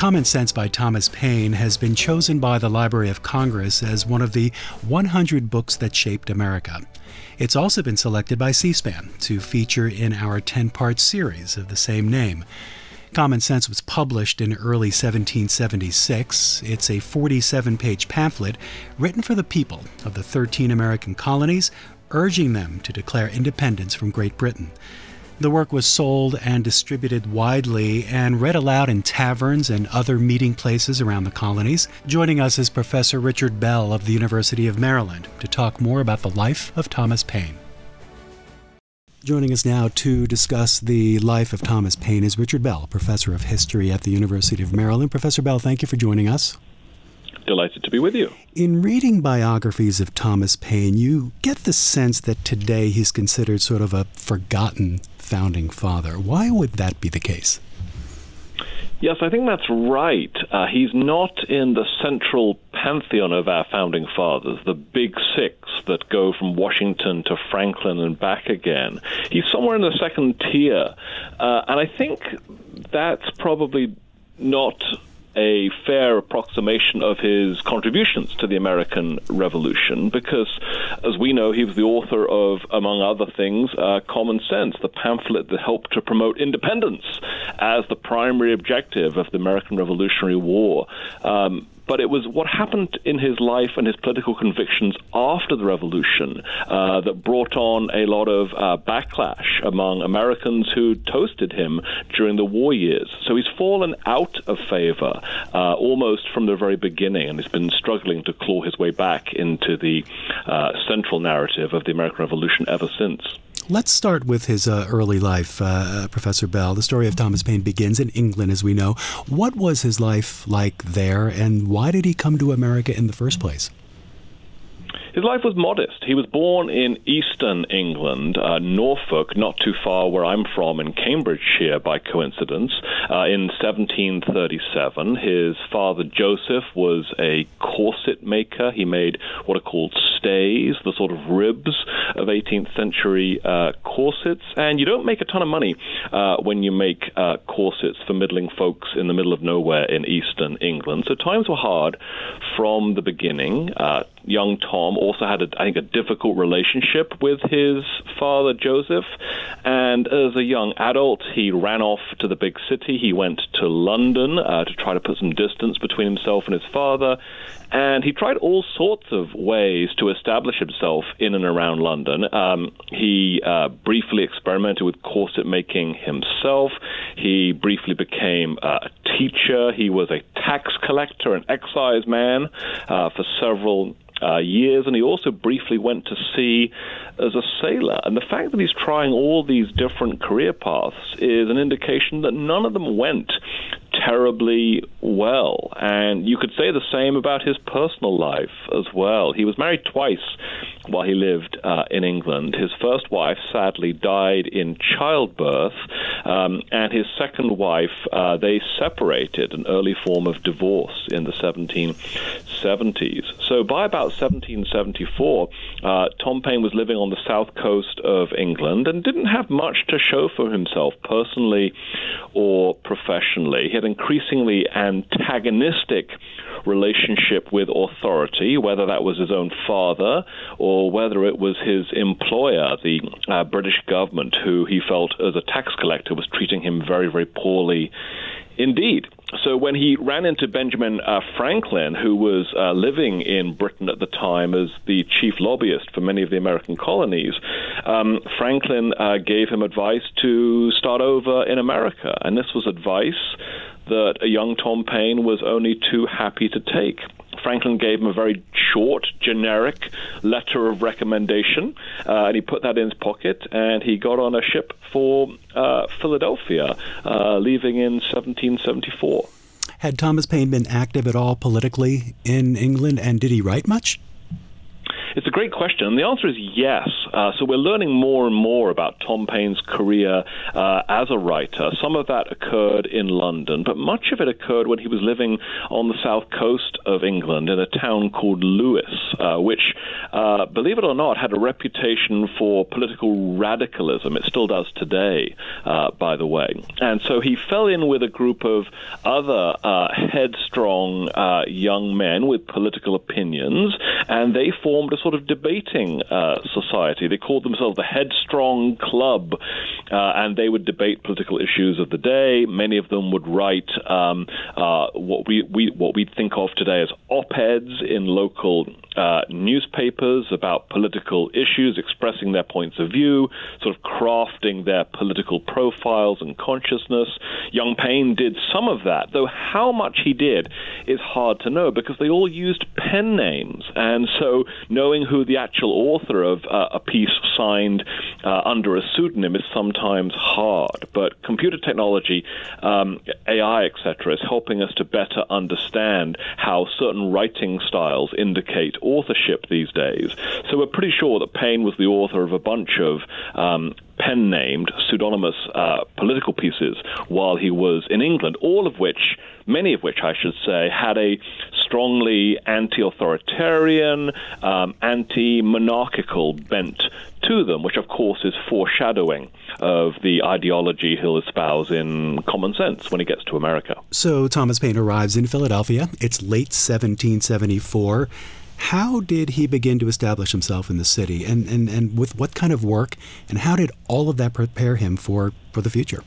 Common Sense by Thomas Paine has been chosen by the Library of Congress as one of the 100 books that shaped America. It's also been selected by C SPAN to feature in our 10 part series of the same name. Common Sense was published in early 1776. It's a 47 page pamphlet written for the people of the 13 American colonies, urging them to declare independence from Great Britain. The work was sold and distributed widely and read aloud in taverns and other meeting places around the colonies. Joining us is Professor Richard Bell of the University of Maryland to talk more about the life of Thomas Paine. Joining us now to discuss the life of Thomas Paine is Richard Bell, professor of history at the University of Maryland. Professor Bell, thank you for joining us. Delighted to be with you. In reading biographies of Thomas Paine, you get the sense that today he's considered sort of a forgotten founding father. Why would that be the case? Yes, I think that's right. Uh, he's not in the central pantheon of our founding fathers, the big six that go from Washington to Franklin and back again. He's somewhere in the second tier. Uh, and I think that's probably not a fair approximation of his contributions to the American Revolution because, as we know, he was the author of, among other things, uh, Common Sense, the pamphlet that helped to promote independence as the primary objective of the American Revolutionary War. Um, but it was what happened in his life and his political convictions after the revolution uh, that brought on a lot of uh, backlash among Americans who toasted him during the war years. So he's fallen out of favor uh, almost from the very beginning, and he's been struggling to claw his way back into the uh, central narrative of the American Revolution ever since. Let's start with his uh, early life, uh, Professor Bell. The story of Thomas Paine begins in England, as we know. What was his life like there, and why did he come to America in the first place? His life was modest. He was born in eastern England, uh, Norfolk, not too far where I'm from, in Cambridgeshire by coincidence, uh, in 1737. His father, Joseph, was a corset maker. He made what are called stays, the sort of ribs of 18th century uh, corsets. And you don't make a ton of money uh, when you make uh, corsets for middling folks in the middle of nowhere in eastern England. So times were hard from the beginning. Young Tom also had, a, I think, a difficult relationship with his father, Joseph. And as a young adult, he ran off to the big city. He went to London uh, to try to put some distance between himself and his father. And he tried all sorts of ways to establish himself in and around London. Um, he uh, briefly experimented with corset making himself. He briefly became uh, a teacher. He was a tax collector, an excise man uh, for several uh, years, and he also briefly went to sea as a sailor. And the fact that he's trying all these different career paths is an indication that none of them went terribly well. And you could say the same about his personal life as well. He was married twice while he lived uh, in England. His first wife sadly died in childbirth, um, and his second wife, uh, they separated, an early form of divorce in the 1770s. So by about 1774, uh, Tom Paine was living on the south coast of England and didn't have much to show for himself personally or professionally. He had increasingly antagonistic relationship with authority, whether that was his own father or whether it was his employer, the uh, British government, who he felt as a tax collector was treating him very, very poorly indeed. So when he ran into Benjamin uh, Franklin, who was uh, living in Britain at the time as the chief lobbyist for many of the American colonies, um, Franklin uh, gave him advice to start over in America. And this was advice that a young Tom Paine was only too happy to take. Franklin gave him a very short, generic letter of recommendation, uh, and he put that in his pocket, and he got on a ship for uh, Philadelphia, uh, leaving in 1774. Had Thomas Paine been active at all politically in England, and did he write much? It's a great question, and the answer is yes. Uh, so we're learning more and more about Tom Paine's career uh, as a writer. Some of that occurred in London, but much of it occurred when he was living on the south coast of England in a town called Lewes, uh, which, uh, believe it or not, had a reputation for political radicalism. It still does today, uh, by the way. And so he fell in with a group of other uh, headstrong young men with political opinions, and they formed a sort of debating uh, society. They called themselves the Headstrong Club, uh, and they would debate political issues of the day. Many of them would write um, uh, what we, we what we think of today as op-eds in local uh, newspapers about political issues, expressing their points of view, sort of crafting their political profiles and consciousness. Young Paine did some of that, though how much he did is hard to know because they all used pen names. And so knowing who the actual author of uh, a piece signed uh, under a pseudonym is sometimes hard. But computer technology, um, AI, etc., is helping us to better understand how certain writing styles indicate authorship these days. So we're pretty sure that Paine was the author of a bunch of um, pen named pseudonymous uh, political pieces while he was in England, all of which, many of which I should say, had a strongly anti authoritarian, um, anti monarchical bent to them, which of course is foreshadowing of the ideology he'll espouse in Common Sense when he gets to America. So Thomas Paine arrives in Philadelphia. It's late 1774. How did he begin to establish himself in the city, and, and, and with what kind of work, and how did all of that prepare him for, for the future?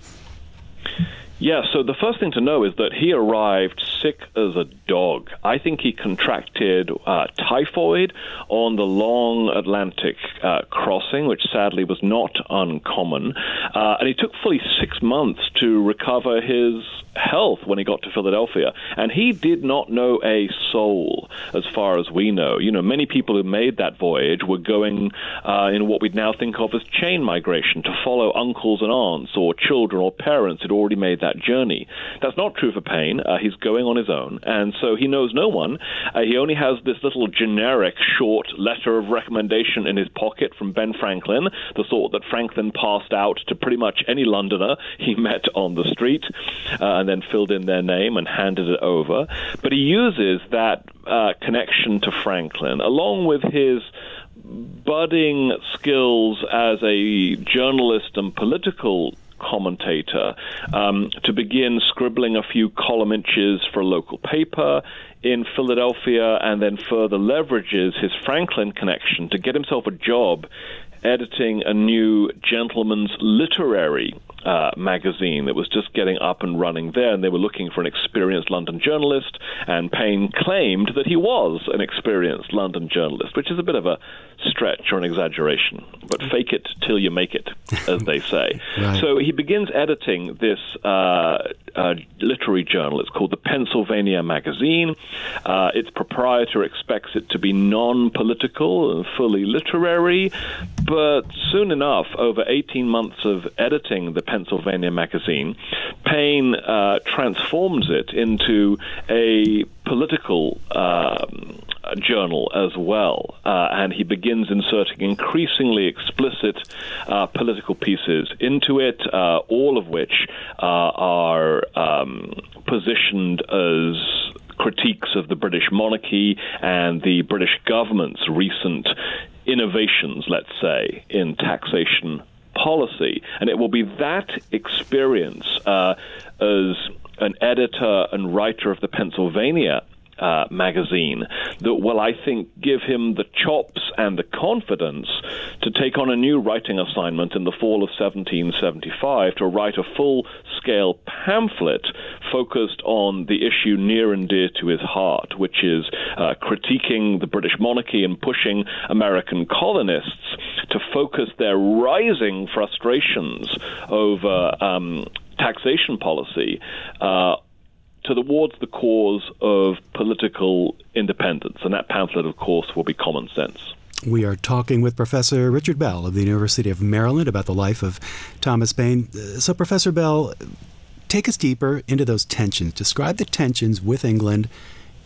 Yeah, so the first thing to know is that he arrived sick as a dog. I think he contracted uh, typhoid on the long Atlantic uh, crossing, which sadly was not uncommon. Uh, and he took fully six months to recover his health when he got to Philadelphia. And he did not know a soul, as far as we know. You know, many people who made that voyage were going uh, in what we'd now think of as chain migration to follow uncles and aunts or children or parents who'd already made that journey. That's not true for Paine. Uh, he's going on his own, and so he knows no one. Uh, he only has this little generic short letter of recommendation in his pocket from Ben Franklin, the sort that Franklin passed out to pretty much any Londoner he met on the street. Uh, and then filled in their name and handed it over. But he uses that uh, connection to Franklin along with his budding skills as a journalist and political commentator um, to begin scribbling a few column inches for a local paper in Philadelphia and then further leverages his Franklin connection to get himself a job editing a new gentleman's literary uh, magazine that was just getting up and running there, and they were looking for an experienced London journalist. And Paine claimed that he was an experienced London journalist, which is a bit of a stretch or an exaggeration, but fake it till you make it, as they say. right. So he begins editing this uh, uh, literary journal. It's called the Pennsylvania Magazine. Uh, its proprietor expects it to be non political and fully literary, but soon enough, over 18 months of editing the Pennsylvania Magazine, Paine uh, transforms it into a political um, journal as well, uh, and he begins inserting increasingly explicit uh, political pieces into it, uh, all of which uh, are um, positioned as critiques of the British monarchy and the British government's recent innovations, let's say, in taxation policy. And it will be that experience uh, as an editor and writer of the Pennsylvania uh, magazine that will, I think, give him the chops and the confidence to take on a new writing assignment in the fall of 1775 to write a full scale pamphlet focused on the issue near and dear to his heart, which is uh, critiquing the British monarchy and pushing American colonists to focus their rising frustrations over um, taxation policy uh, towards the cause of political independence. And that pamphlet, of course, will be Common Sense. We are talking with Professor Richard Bell of the University of Maryland about the life of Thomas Paine. Uh, so, Professor Bell, take us deeper into those tensions. Describe the tensions with England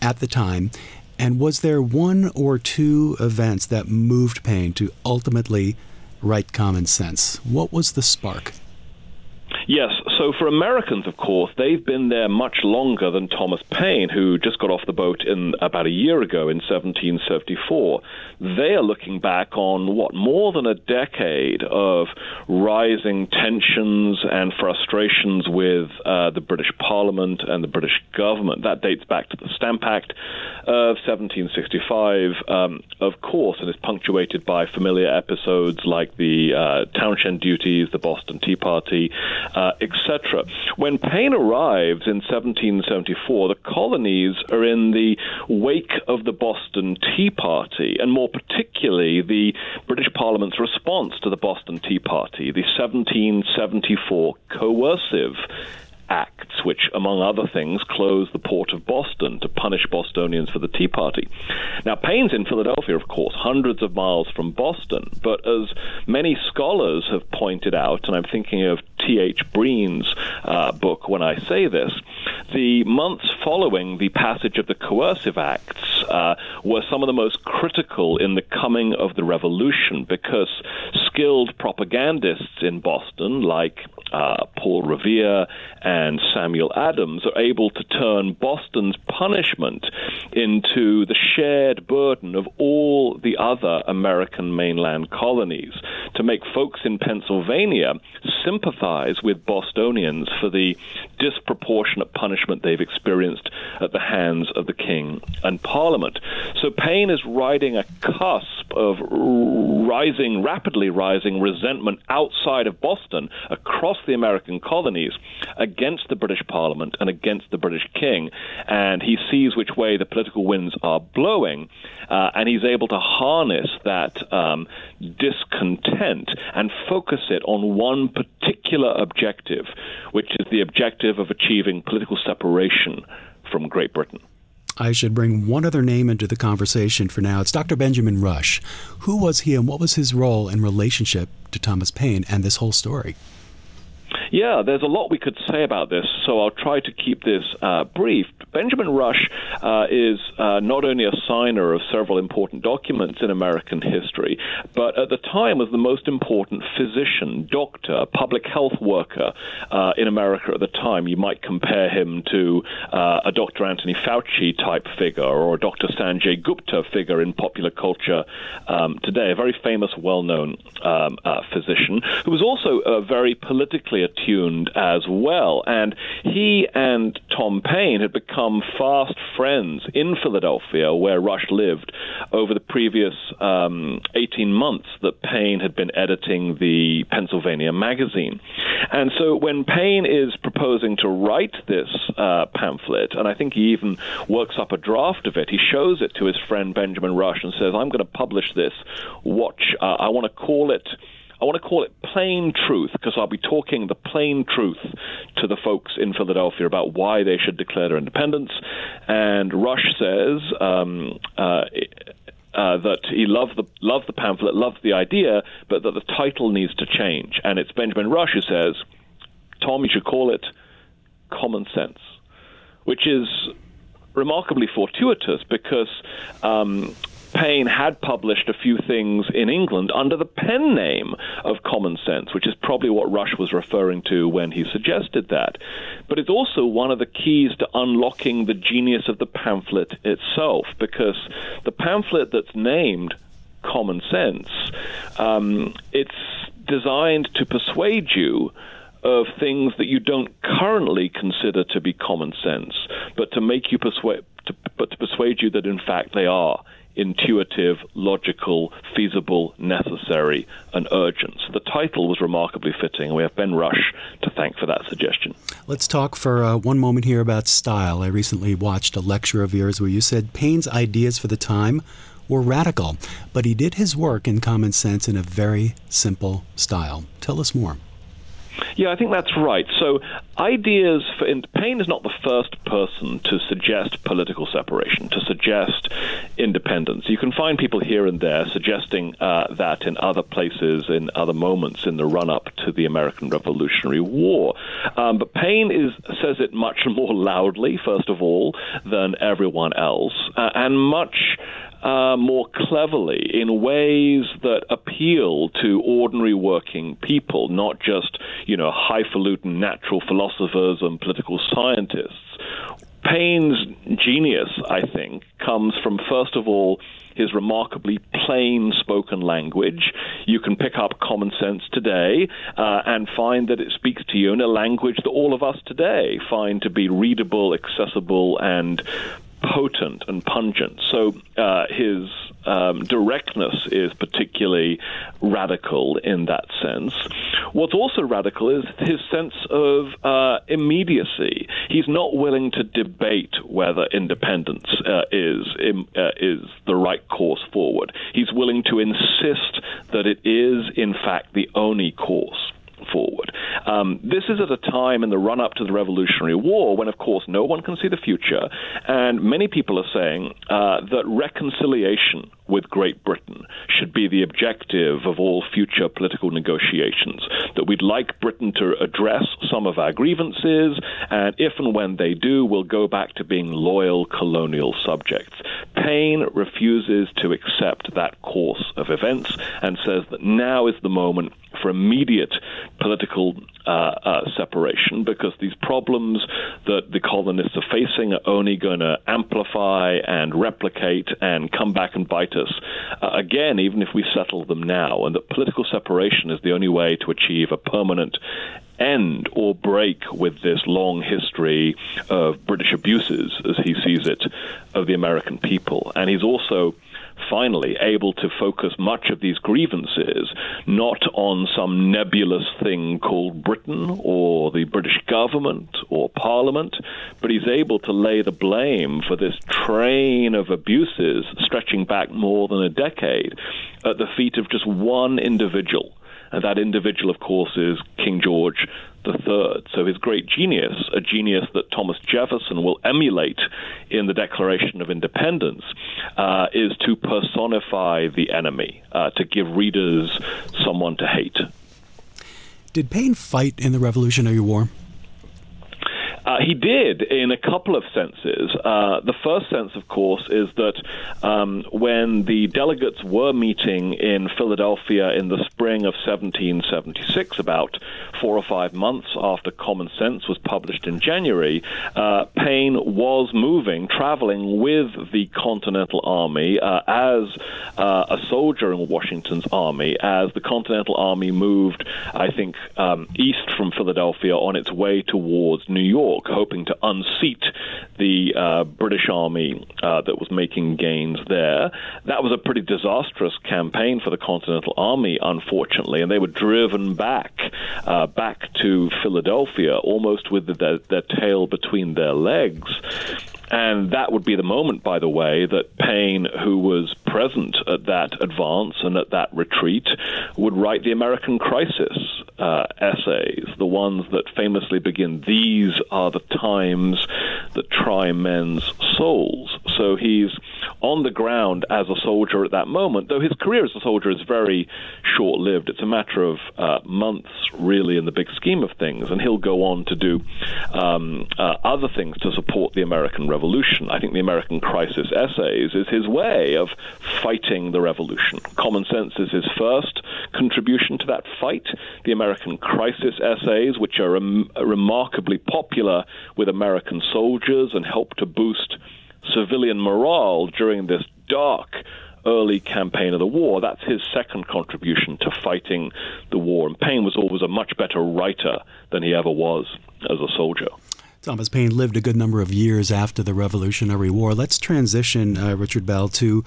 at the time And was there one or two events that moved Paine to ultimately write Common Sense? What was the spark? Yes. So for Americans, of course, they've been there much longer than Thomas Paine, who just got off the boat in about a year ago in 1774. They are looking back on what more than a decade of rising tensions and frustrations with uh, the British Parliament and the British government. That dates back to the Stamp Act of 1765, um, of course, and is punctuated by familiar episodes like the uh, Townshend duties, the Boston Tea Party uh, etc. When Paine arrives in 1774, the colonies are in the wake of the Boston Tea Party, and more particularly the British Parliament's response to the Boston Tea Party, the 1774 coercive acts, which, among other things, closed the port of Boston to punish Bostonians for the Tea Party. Now, Paine's in Philadelphia, of course, hundreds of miles from Boston, but as many scholars have pointed out, and I'm thinking of T.H. Breen's uh, book when I say this, the months following the passage of the Coercive Acts uh, were some of the most critical in the coming of the revolution because skilled propagandists in Boston, like uh, Paul Revere and Samuel Adams, are able to turn Boston's punishment into the shared burden of all the other American mainland colonies to make folks in Pennsylvania sympathize with Bostonians for the disproportionate punishment they've experienced at the hands of the king and parliament. So Paine is riding a cusp of rising, rapidly rising resentment outside of Boston across the American colonies against the British parliament and against the British king. And he sees which way the political winds are blowing, uh, and he's able to harness that um, discontent and focus it on one particular objective, which is the objective of achieving political separation from Great Britain. I should bring one other name into the conversation for now. It's Dr. Benjamin Rush. Who was he and what was his role in relationship to Thomas Paine and this whole story? Yeah, there's a lot we could say about this, so I'll try to keep this uh, brief. Benjamin Rush uh, is uh, not only a signer of several important documents in American history, but at the time was the most important physician, doctor, public health worker uh, in America at the time. You might compare him to uh, a Dr. Anthony Fauci type figure or a Dr. Sanjay Gupta figure in popular culture um, today, a very famous, well known um, uh, physician who was also very politically attuned as well. And he and Tom Paine had become fast friends in Philadelphia, where Rush lived, over the previous um, 18 months that Paine had been editing the Pennsylvania magazine. And so when Paine is proposing to write this uh, pamphlet, and I think he even works up a draft of it, he shows it to his friend Benjamin Rush and says, I'm going to publish this. Watch, uh, I want to call it. I want to call it plain truth because I'll be talking the plain truth to the folks in Philadelphia about why they should declare their independence. And Rush says um, uh, uh, that he loved the loved the pamphlet, loved the idea, but that the title needs to change. And it's Benjamin Rush who says, "Tom, you should call it Common Sense," which is remarkably fortuitous because um, Paine had published a few things in England under the pen name of Common Sense, which is probably what Rush was referring to when he suggested that. But it's also one of the keys to unlocking the genius of the pamphlet itself, because the pamphlet that's named Common Sense, um, it's designed to persuade you of things that you don't currently consider to be common sense, but to make you persuade, but to persuade you that in fact they are intuitive, logical, feasible, necessary, and urgent. So the title was remarkably fitting. We have Ben Rush to thank for that suggestion. Let's talk for uh, one moment here about style. I recently watched a lecture of yours where you said Paine's ideas for the time were radical, but he did his work in common sense in a very simple style. Tell us more. Yeah, I think that's right. So, ideas for Paine is not the first person to suggest political separation, to suggest independence. You can find people here and there suggesting uh, that in other places, in other moments in the run up to the American Revolutionary War. Um, but Paine is, says it much more loudly, first of all, than everyone else, uh, and much uh, more cleverly in ways that appeal to ordinary working people, not just, you know, highfalutin natural philosophers and political scientists. Paine's genius, I think, comes from, first of all, his remarkably plain spoken language. You can pick up common sense today uh, and find that it speaks to you in a language that all of us today find to be readable, accessible, and potent and pungent. So uh, his um, directness is particularly radical in that sense. What's also radical is his sense of uh, immediacy. He's not willing to debate whether independence uh, is uh, is the right course forward. He's willing to insist that it is, in fact, the only course forward. Um, this is at a time in the run up to the Revolutionary War when, of course, no one can see the future, and many people are saying uh, that reconciliation with Great Britain should be the objective of all future political negotiations. That we'd like Britain to address some of our grievances, and if and when they do, we'll go back to being loyal colonial subjects. Paine refuses to accept that course of events and says that now is the moment for immediate political uh, uh, separation because these problems that the colonists are facing are only going to amplify and replicate and come back and bite us uh, again, even if we settle them now, and that political separation is the only way to achieve a permanent end or break with this long history of British abuses, as he sees it, of the American people. And he's also finally able to focus much of these grievances not on some nebulous thing called Britain or the British government or Parliament, but he's able to lay the blame for this train of abuses stretching back more than a decade at the feet of just one individual. And that individual, of course, is King George III. So his great genius, a genius that Thomas Jefferson will emulate in the Declaration of Independence, uh, is to personify the enemy, uh, to give readers someone to hate. Did Paine fight in the Revolutionary War? Uh, he did in a couple of senses. Uh, the first sense, of course, is that um, when the delegates were meeting in Philadelphia in the spring of 1776, about four or five months after Common Sense was published in January, uh, Paine was moving, traveling with the Continental Army uh, as uh, a soldier in Washington's army, as the Continental Army moved, I think, um, east from Philadelphia on its way towards New York. York, hoping to unseat the uh, British Army uh, that was making gains there. That was a pretty disastrous campaign for the Continental Army, unfortunately, and they were driven back uh, back to Philadelphia almost with their, their tail between their legs. And that would be the moment, by the way, that Paine, who was present at that advance and at that retreat, would write the American Crisis uh, essays, the ones that famously begin, These are the times that try men's souls. So he's on the ground as a soldier at that moment, though his career as a soldier is very short lived. It's a matter of uh, months, really, in the big scheme of things, and he'll go on to do um, uh, other things to support the American Revolution. I think the American Crisis Essays is his way of fighting the revolution. Common Sense is his first contribution to that fight. The American Crisis Essays, which are rem- remarkably popular with American soldiers and help to boost civilian morale during this dark early campaign of the war. That's his second contribution to fighting the war. And Paine was always a much better writer than he ever was as a soldier. Thomas Paine lived a good number of years after the Revolutionary War. Let's transition, uh, Richard Bell, to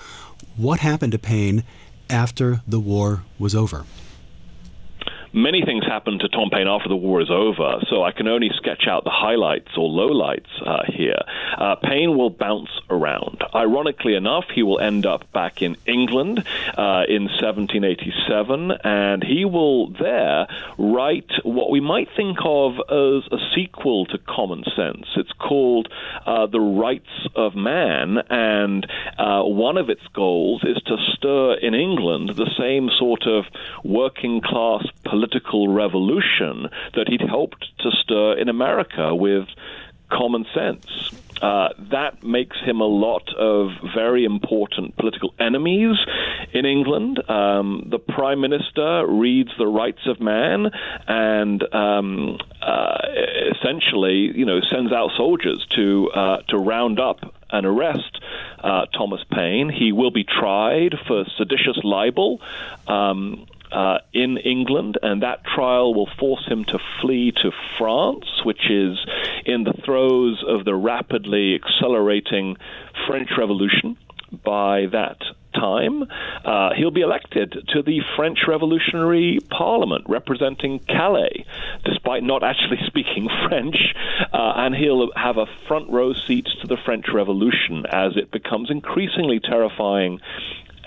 what happened to Paine after the war was over. Many things happened to Tom Paine after the war is over, so I can only sketch out the highlights or lowlights uh, here. Uh, Paine will bounce around. Ironically enough, he will end up back in England uh, in 1787, and he will there write what we might think of as a sequel to Common Sense. It's called uh, The Rights of Man, and uh, one of its goals is to stir in England the same sort of working class political revolution that he'd helped to stir in America with common sense. Uh, that makes him a lot of very important political enemies in England. Um, the Prime Minister reads the Rights of Man and um, uh, essentially, you know, sends out soldiers to uh, to round up and arrest uh, Thomas Paine. He will be tried for seditious libel. Um, uh, in England, and that trial will force him to flee to France, which is in the throes of the rapidly accelerating French Revolution. By that time, uh, he'll be elected to the French Revolutionary Parliament representing Calais, despite not actually speaking French, uh, and he'll have a front row seat to the French Revolution as it becomes increasingly terrifying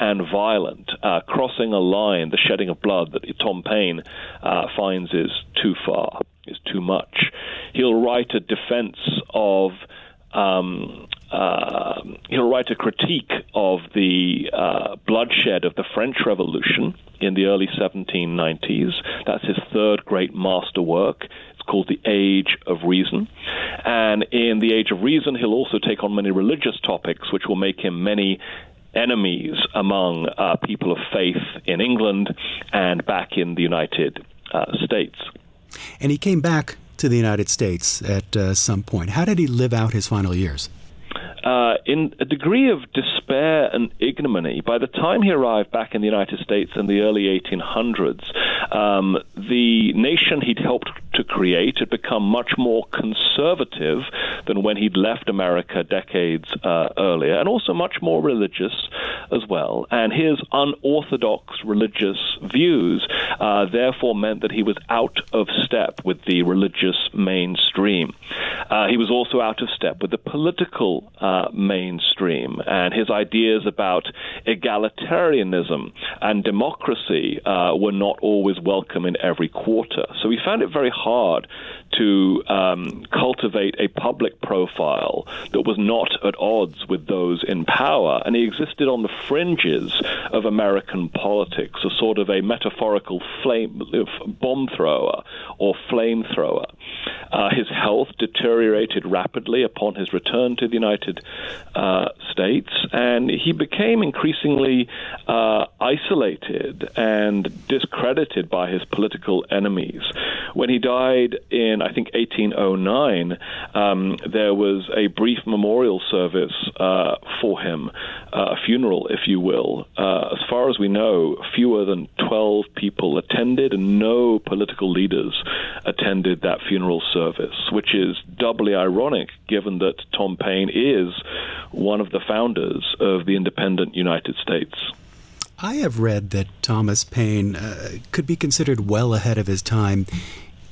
and violent, uh, crossing a line, the shedding of blood that Tom Paine uh, finds is too far, is too much. He'll write a defense of. Um, uh, he'll write a critique of the uh, bloodshed of the French Revolution in the early 1790s. That's his third great masterwork It's called The Age of Reason. And in The Age of Reason, he'll also take on many religious topics, which will make him many enemies among uh, people of faith in England and back in the United uh, States. And he came back to the United States at uh, some point. How did he live out his final years? Uh, in a degree of despair and ignominy. By the time he arrived back in the United States in the early 1800s, um, the nation he'd helped to create had become much more conservative than when he'd left America decades uh, earlier, and also much more religious as well. And his unorthodox religious views uh, therefore meant that he was out of step with the religious mainstream. Uh, he was also out of step with the political uh, mainstream, and his ideas about egalitarianism and democracy uh, were not always welcome in every quarter. So he found it very hard to um, cultivate a public profile that was not at odds with those in power. And he existed on the fringes of American politics, a sort of a metaphorical flame, bomb thrower or flamethrower. Uh, his health deteriorated rapidly upon his return to the United uh, States, and he became increasingly uh, isolated and discredited by his political enemies. When he died in, I think, 1809, um, there was a brief memorial service uh, for him, uh, a funeral, if you will. Uh, as far as we know, fewer than 12 people attended, and no political leaders attended that funeral service, which is doubly ironic given that Tom Paine is one of the founders of the independent United States. I have read that Thomas Paine uh, could be considered well ahead of his time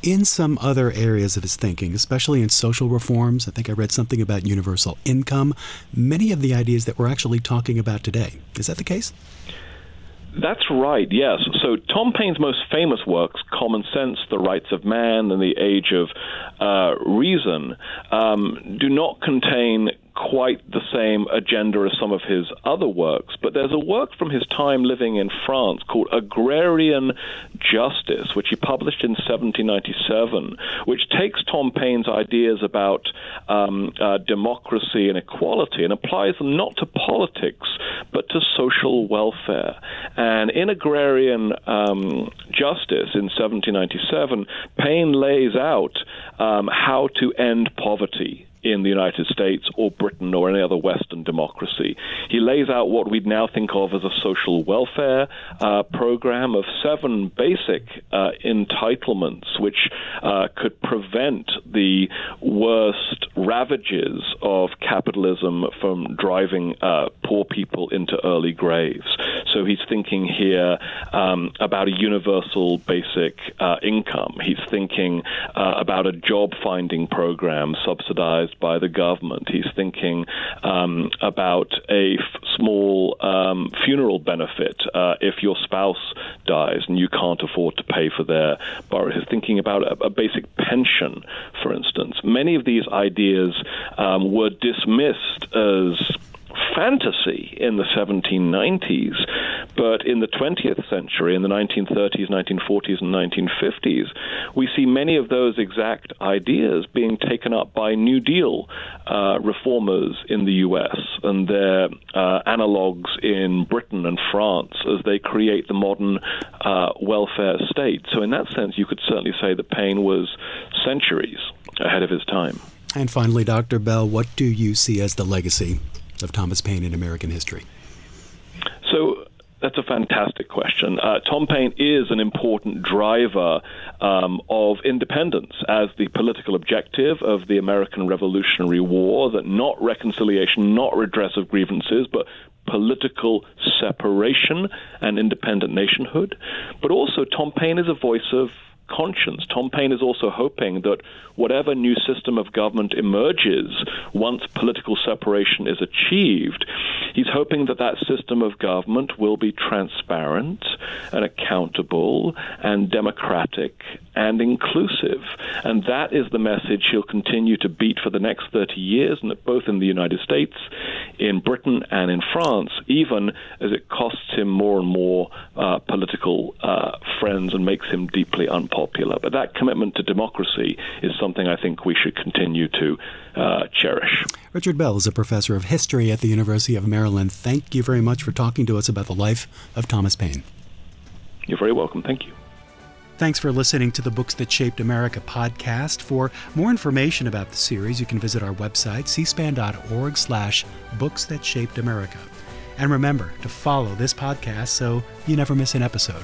in some other areas of his thinking, especially in social reforms. I think I read something about universal income, many of the ideas that we're actually talking about today. Is that the case? That's right, yes. So Tom Paine's most famous works, Common Sense, The Rights of Man, and The Age of uh, Reason, um, do not contain quite the same agenda as some of his other works, but there's a work from his time living in France called Agrarian Justice, which he published in 1797, which takes Tom Paine's ideas about um, uh, democracy and equality and applies them not to politics, but to social welfare. And in Agrarian um, Justice in 1797, Paine lays out um, how to end poverty in the United States or Britain or any other Western democracy. He lays out what we'd now think of as a social welfare uh, program of seven basic uh, entitlements which uh, could prevent the worst ravages of capitalism from driving uh, poor people into early graves. So he's thinking here um, about a universal basic uh, income. He's thinking uh, about a job finding program subsidized by the government. He's thinking um, about a f- small um, funeral benefit uh, if your spouse dies and you can't afford to pay for their burial. He's thinking about a, a basic pension, for instance. Many of these ideas um, were dismissed as fantasy in the 1790s, but in the 20th century, in the 1930s, 1940s, and 1950s, we see many of those exact ideas being taken up by New Deal uh, reformers in the U.S. and their uh, analogs in Britain and France as they create the modern uh, welfare state. So, in that sense, you could certainly say that Paine was centuries ahead of his time. And finally, Dr. Bell, what do you see as the legacy of Thomas Paine in American history? So that's a fantastic question. Uh, Tom Paine is an important driver um, of independence as the political objective of the American Revolutionary War, that not reconciliation, not redress of grievances, but political separation and independent nationhood. But also, Tom Paine is a voice of conscience. Tom Paine is also hoping that whatever new system of government emerges once political separation is achieved, he's hoping that that system of government will be transparent and accountable and democratic and inclusive. And that is the message he'll continue to beat for the next 30 years, both in the United States, in Britain, and in France, even as it costs him more and more uh, political uh, friends and makes him deeply unpopular. But that commitment to democracy is something I think we should continue to uh, cherish. Richard Bell is a professor of history at the University of Maryland. Thank you very much for talking to us about the life of Thomas Paine. You're very welcome. Thank you. Thanks for listening to the Books That Shaped America podcast. For more information about the series, you can visit our website, cspan.org slash books that shaped America. And remember to follow this podcast so you never miss an episode.